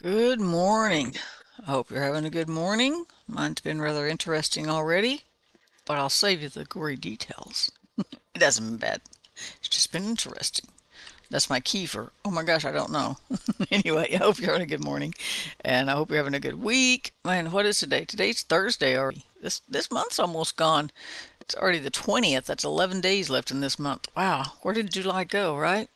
Good morning. I hope you're having a good morning. Mine's been rather interesting already, but I'll save you the gory details. It hasn't been bad. It's just been interesting. That's my key for, oh my gosh, I don't know. Anyway, I hope you're having a good morning and I hope you're having a good week. Man, what is today? Today's Thursday already. This this month's almost gone. It's already the 20th. That's 11 days left in this month. Wow, where did July go, right?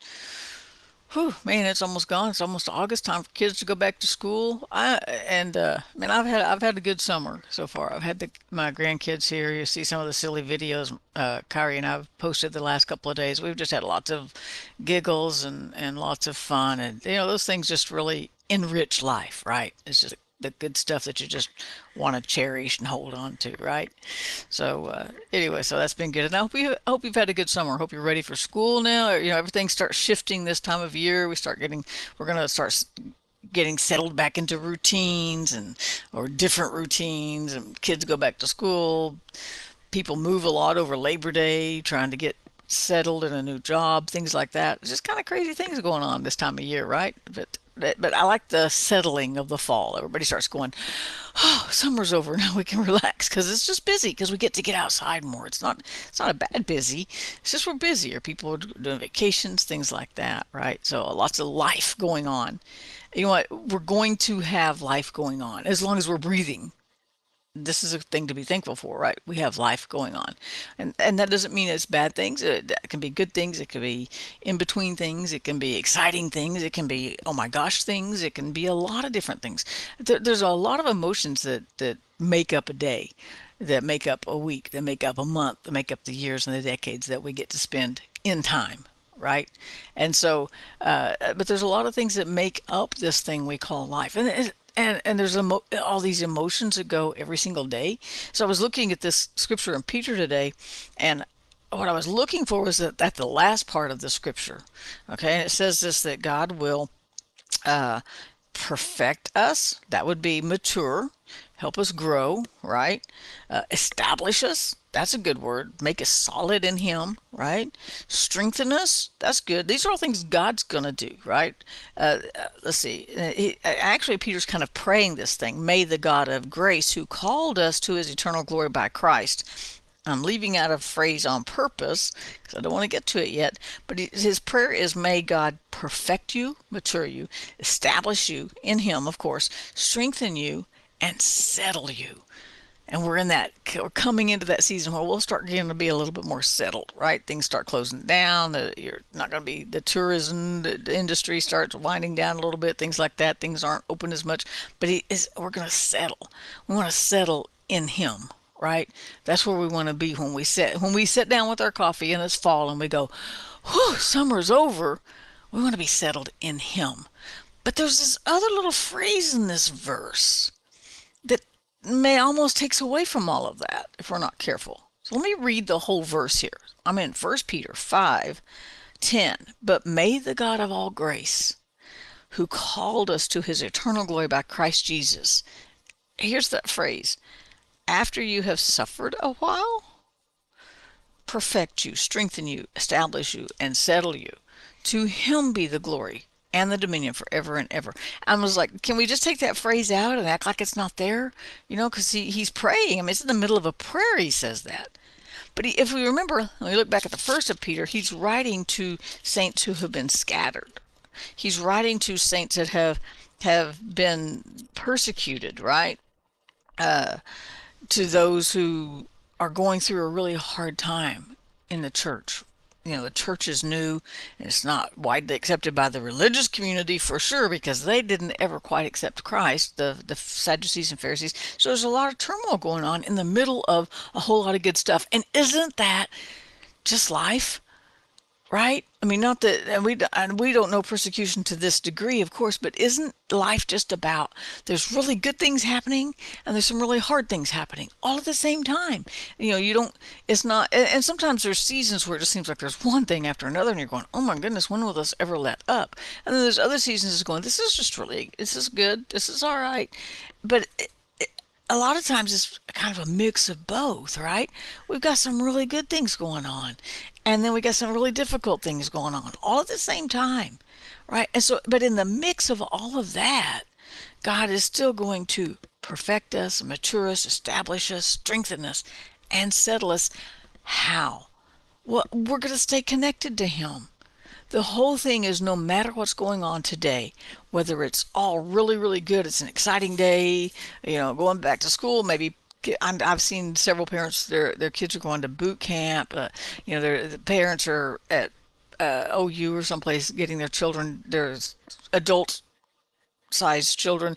Whew, man, it's almost gone. It's almost August. Time for kids to go back to school. I and uh, man, I've had I've had a good summer so far. I've had the, my grandkids here. You see some of the silly videos uh, Kyrie and I've posted the last couple of days. We've just had lots of giggles and and lots of fun, and you know those things just really enrich life, right? It's just the good stuff that you just want to cherish and hold on to, right? So uh, anyway, so that's been good, and I hope you hope you've had a good summer. Hope you're ready for school now. You know, everything starts shifting this time of year. We start getting we're gonna start getting settled back into routines and or different routines, and kids go back to school. People move a lot over Labor Day, trying to get settled in a new job, things like that. It's just kind of crazy things going on this time of year, right? But but, I like the settling of the fall. Everybody starts going, oh, summer's over now. We can relax because it's just busy because we get to get outside more. It's not it's not a bad busy. It's just we're busier. People are doing vacations, things like that, right? So uh, lots of life going on. You know what? We're going to have life going on as long as we're breathing this is a thing to be thankful for, right? We have life going on, and and that doesn't mean it's bad things. It, that can be good things. It can be in between things. It can be exciting things. It can be oh my gosh things. It can be a lot of different things. There, there's a lot of emotions that that make up a day, that make up a week, that make up a month, that make up the years and the decades that we get to spend in time. Right, and so, uh, but there's a lot of things that make up this thing we call life, and it, and and there's emo- all these emotions that go every single day. So I was looking at this scripture in Peter today, and what I was looking for was that at the last part of the scripture. Okay, and it says this that God will uh, perfect us. That would be mature, help us grow, right? Uh, establish us. That's a good word. Make us solid in Him, right? Strengthen us. That's good. These are all things God's going to do, right? Uh, uh, let's see. Uh, he, actually, Peter's kind of praying this thing. May the God of grace, who called us to his eternal glory by Christ, I'm leaving out a phrase on purpose because I don't want to get to it yet. But his prayer is, May God perfect you, mature you, establish you in Him, of course, strengthen you, and settle you. And we're in that, we're coming into that season where we'll start getting to be a little bit more settled, right? Things start closing down. The, you're not going to be, the tourism the, the industry starts winding down a little bit, things like that. Things aren't open as much. But is, we're going to settle. We want to settle in Him right? That's where we want to be when we sit when we sit down with our coffee and it's fall and we go, "Whew, summer's over." We want to be settled in Him. But there's this other little phrase in this verse that may almost takes away from all of that if we're not careful. So let me read the whole verse here. I'm in 1 Peter 5 10. But may the God of all grace, who called us to his eternal glory by Christ Jesus, here's that phrase after you have suffered a while, perfect you, strengthen you, establish you, and settle you. To him be the glory and the dominion forever and ever. I was like, can we just take that phrase out and act like it's not there? You know, because he, he's praying. I mean, it's in the middle of a prayer he says that. But he, if we remember, when we look back at the first of Peter, he's writing to saints who have been scattered. He's writing to saints that have have been persecuted, right? Uh, to those who are going through a really hard time in the church. You know, the church is new and it's not widely accepted by the religious community for sure because they didn't ever quite accept Christ, the, the Sadducees and Pharisees. So there's a lot of turmoil going on in the middle of a whole lot of good stuff. And isn't that just life? Right? I mean, not that, and we and we don't know persecution to this degree, of course, but isn't life just about there's really good things happening and there's some really hard things happening all at the same time? You know, you don't. It's not, and, sometimes there's seasons where it just seems like there's one thing after another, and you're going, oh my goodness, when will this ever let up? And then there's other seasons that's going, this is just really, this is good, this is all right, but. It, a lot of times it's kind of a mix of both, right? We've got some really good things going on, and then we got some really difficult things going on all at the same time, right? And so, but in the mix of all of that, God is still going to perfect us, mature us, establish us, strengthen us, and settle us. How? Well, we're going to stay connected to Him. The whole thing is no matter what's going on today, whether it's all really, really good, it's an exciting day, you know, going back to school, maybe i have seen several parents their their kids are going to boot camp. Uh, you know, their parents are at uh, OU or someplace getting their children their adult sized children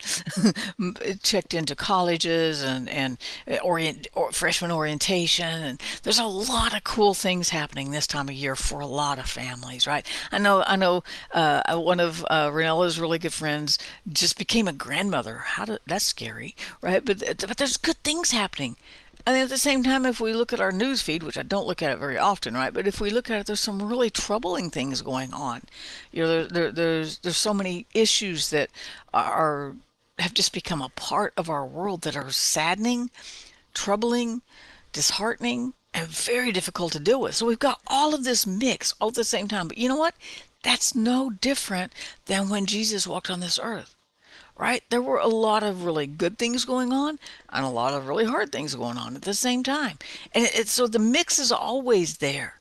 checked into colleges and and uh, orient or freshman orientation and there's a lot of cool things happening this time of year for a lot of families right? I know i know uh, one of uh, Renella's really good friends just became a grandmother. How did that's scary right? But but there's good things happening and at the same time, if we look at our news feed, which I don't look at it very often, right? But if we look at it, there's some really troubling things going on. You know, there, there, there's there's so many issues that are have just become a part of our world that are saddening, troubling, disheartening, and very difficult to deal with. So we've got all of this mix all at the same time. But you know what? That's no different than when Jesus walked on this earth right? There were a lot of really good things going on and a lot of really hard things going on at the same time. And it's it, so the mix is always there.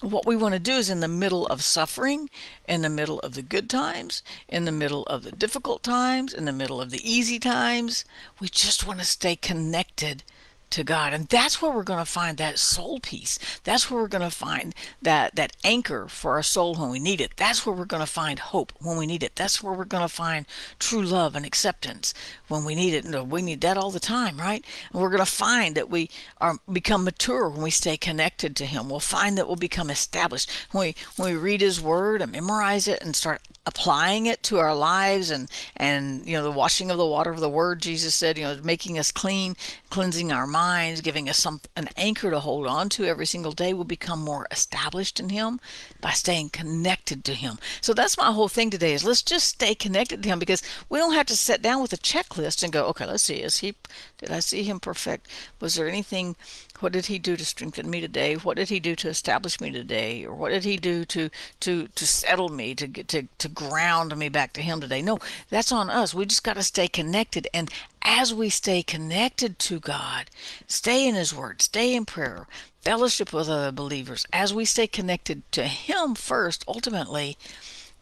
What we want to do is in the middle of suffering, in the middle of the good times, in the middle of the difficult times, in the middle of the easy times, we just want to stay connected to God. And that's where we're going to find that soul peace. That's where we're going to find that, that anchor for our soul when we need it. That's where we're going to find hope when we need it. That's where we're going to find true love and acceptance when we need it. And we need that all the time, right? And we're going to find that we are become mature when we stay connected to Him. We'll find that we'll become established when we when we read His Word and memorize it and start applying it to our lives and and you know the washing of the water of the Word. Jesus said, you know, making us clean, cleansing our minds, giving us some an anchor to hold on to every single day. We'll become more established in Him by staying connected to Him. So that's my whole thing today is let's just stay connected to Him because we don't have to sit down with a checklist and go, okay, let's see, is he, did I see him perfect? Was there anything, what did he do to strengthen me today? What did he do to establish me today? Or what did he do to, to, to settle me, to get, to, to ground me back to him today? No, that's on us. We just got to stay connected. And as we stay connected to God, stay in his word, stay in prayer, fellowship with other believers, as we stay connected to him first, ultimately,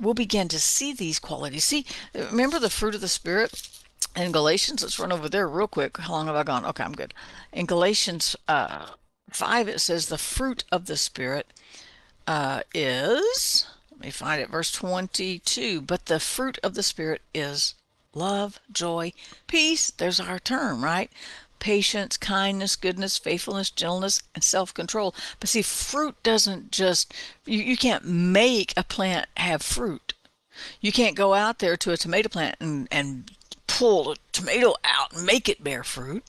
we'll begin to see these qualities. See, remember the fruit of the Spirit? In Galatians, let's run over there real quick. How long have I gone? Okay, I'm good. In Galatians uh, 5, it says the fruit of the Spirit uh, is, let me find it, verse 22. But the fruit of the Spirit is love, joy, peace. There's our term, right? Patience, kindness, goodness, faithfulness, gentleness, and self control. But see, fruit doesn't just, you, you can't make a plant have fruit. You can't go out there to a tomato plant and, and pull a tomato out and make it bear fruit,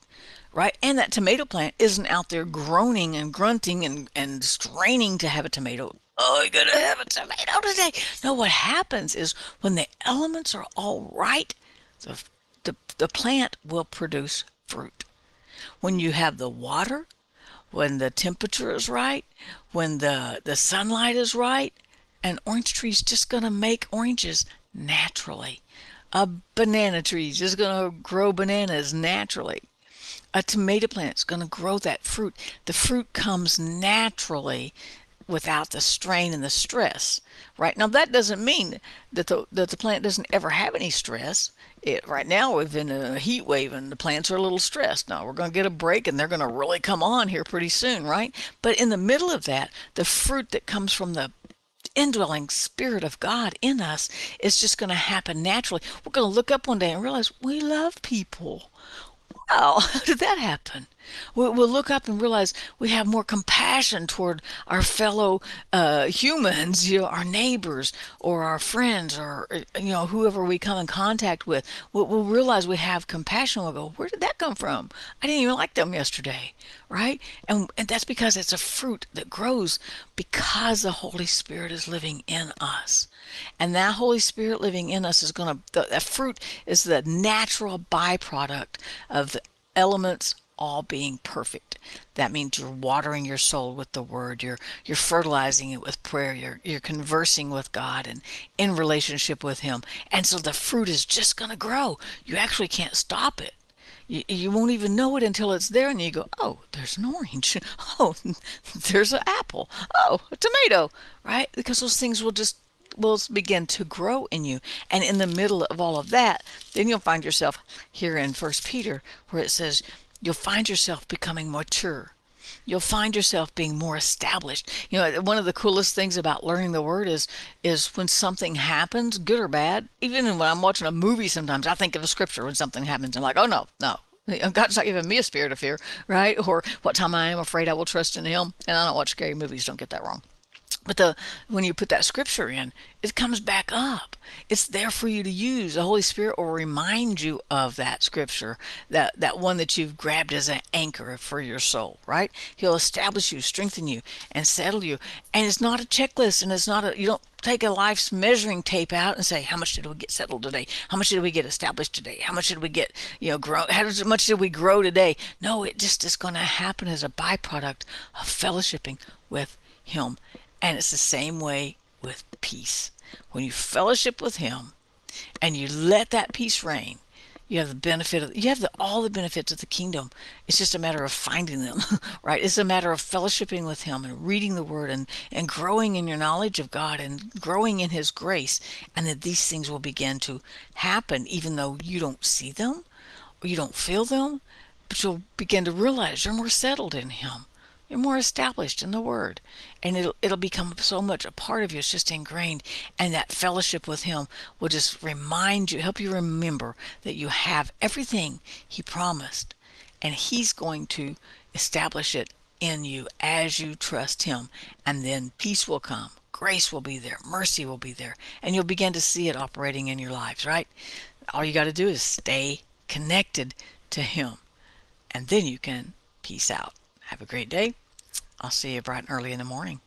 right? And that tomato plant isn't out there groaning and grunting and, and straining to have a tomato. Oh, you're going to have a tomato today. No, what happens is when the elements are all right, the, the, the plant will produce fruit. When you have the water, when the temperature is right, when the, the sunlight is right, an orange tree is just going to make oranges naturally. A banana tree is just going to grow bananas naturally. A tomato plant is going to grow that fruit. The fruit comes naturally without the strain and the stress, right? Now that doesn't mean that the that the plant doesn't ever have any stress. It, right now we've been in a heat wave and the plants are a little stressed. Now we're going to get a break and they're going to really come on here pretty soon, right? But in the middle of that, the fruit that comes from the indwelling Spirit of God in us is just going to happen naturally. We're going to look up one day and realize we love people. Wow, how did that happen? We'll, look up and realize we have more compassion toward our fellow uh, humans, you know, our neighbors or our friends or you know whoever we come in contact with. We'll, we'll realize we have compassion. We'll go, where did that come from? I didn't even like them yesterday, right? And and that's because it's a fruit that grows because the Holy Spirit is living in us, and that Holy Spirit living in us is going to. That fruit is the natural byproduct of the elements all being perfect. That means you're watering your soul with the word. You're you're fertilizing it with prayer. You're you're conversing with God and in relationship with him. And so the fruit is just going to grow. You actually can't stop it. You, you won't even know it until it's there and you go, "Oh, there's an orange. Oh, there's an apple. Oh, a tomato." Right? Because those things will just will begin to grow in you. And in the middle of all of that, then you'll find yourself here in First Peter where it says you'll find yourself becoming mature. You'll find yourself being more established. You know, one of the coolest things about learning the word is is when something happens, good or bad. Even when I'm watching a movie, sometimes I think of a scripture when something happens. I'm like, oh no, no, God's not giving me a spirit of fear, right? Or what time I am afraid I will trust in Him. And I don't watch scary movies. Don't get that wrong. But the when you put that scripture in, it comes back up. It's there for you to use. The Holy Spirit will remind you of that scripture, that that one that you've grabbed as an anchor for your soul, right? He'll establish you, strengthen you, and settle you. And it's not a checklist, and it's not a you don't take a life's measuring tape out and say how much did we get settled today how much did we get established today how much did we get you know grow how much did we grow today no it just is going to happen as a byproduct of fellowshipping with him and it's the same way with peace. When you fellowship with Him and you let that peace reign, you have the benefit of you have the, all the benefits of the kingdom. It's just a matter of finding them, right? It's a matter of fellowshipping with Him and reading the Word and and growing in your knowledge of God and growing in His grace, and that these things will begin to happen, even though you don't see them or you don't feel them, but you'll begin to realize you're more settled in Him you're more established in the word. And it'll it'll become so much a part of you it's just ingrained. And that fellowship with him will just remind you help you remember that you have everything he promised. And he's going to establish it in you as you trust him. And then peace will come. Grace will be there. Mercy will be there. And you'll begin to see it operating in your lives right? All you got to do is stay connected to him. And then you can peace out. Have a great day I'll see you bright and early in the morning.